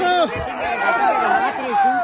Marco!